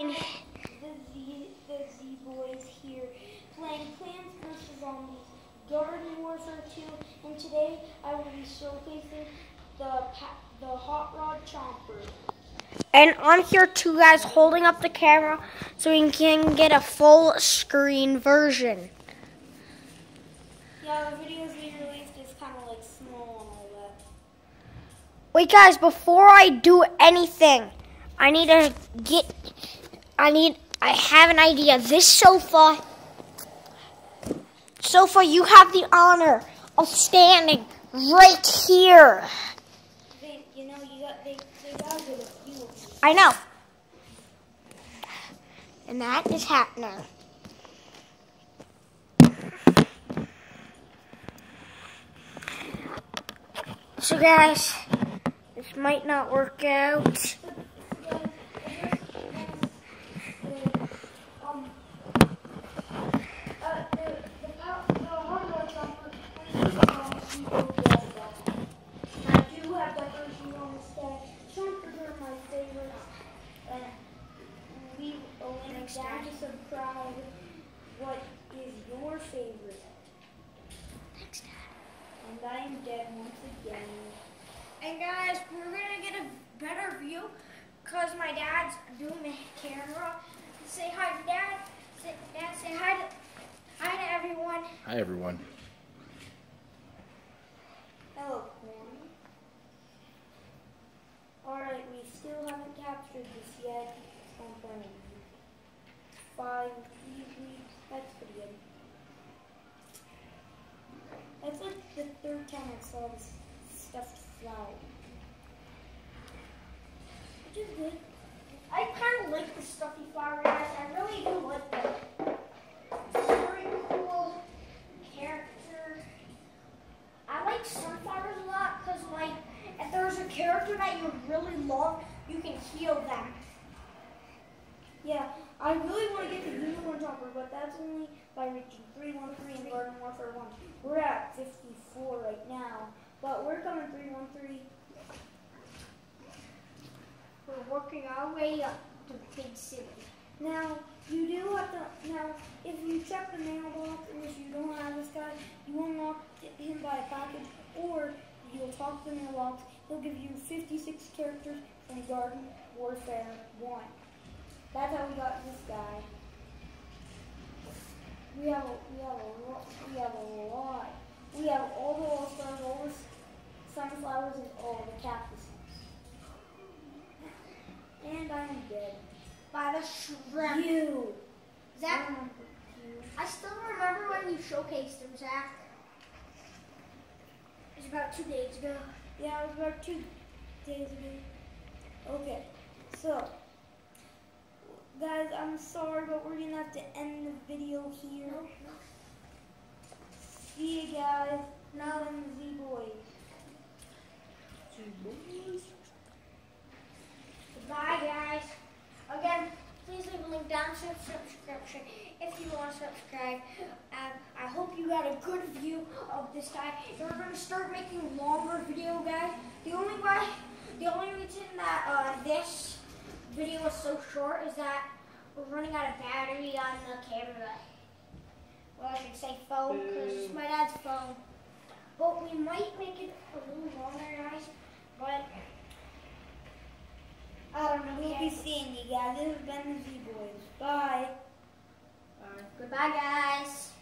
The Z, the Z-Boyz here playing Plants vs. Zombies Garden Warfare 2 and today I will be showcasing the the hot rod chomper. And I'm here too, guys, holding up the camera so we can get a full screen version. Yeah, the videos we released is kind of like small and all that. Wait, guys, before I do anything, I need to get. I need. I have an idea. This sofa. Sofa, you have the honor of standing right here. I know. And that is happening. So, guys, this might not work out. Um, uh, the, the, pow- the Hot Rod Chomper is, um, super good. I do have decorations on the stack. Chompers are my favorite. Uh, leave a subscribe. What is your favorite? And I am dead once again. And guys, we're gonna get a better view because my dad's doing the camera. Say hi to dad. Say, dad, say hi to hi to everyone. Hi, everyone. Hello, Corn. Alright, we still haven't captured this yet. I'm playing. Five weeks. That's pretty good. That's like the third time I saw this stuffed flower. Which is good. I kind of like the stuffy flower guys. I really do like them. It's a very cool character. I like sunflowers a lot because, like, if there's a character that you really love, you can heal them. Yeah, I really want to get the unicorn chomper, but that's only by reaching 313 in Garden Warfare 1. We're at 54 right now, but we're coming 313. We're working our way up to Big City. Now, you do have to, now, if you check the mailbox, and if you don't have this guy, you unlock him by a package, or you'll talk to the mailbox, he'll give you 56 characters from Garden Warfare 1. That's how we got this guy. We have, a, we have a lot, we have a lot. We have all the all-stars, all the sunflowers, and all the cactuses. And I am dead. By the shrimp. You. Zach, you. I still remember when you showcased him, Zach. It was about two days ago. Yeah, it was about two days ago. Okay, so guys, I'm sorry, but we're gonna have to end the video here. See you guys. Now in the Z-Boyz. Goodbye, guys. Again, please leave a link down to the subscription if you want to subscribe. Um, got a good view of this guy. We're going to start making longer video, guys. The only way, the only reason that uh, this video is so short is that we're running out of battery on the camera. Well, I should say phone because it's my dad's phone. But we might make it a little longer, guys. But I don't know. We'll be seeing you guys. This has been the Z-Boyz. Bye. Goodbye, guys.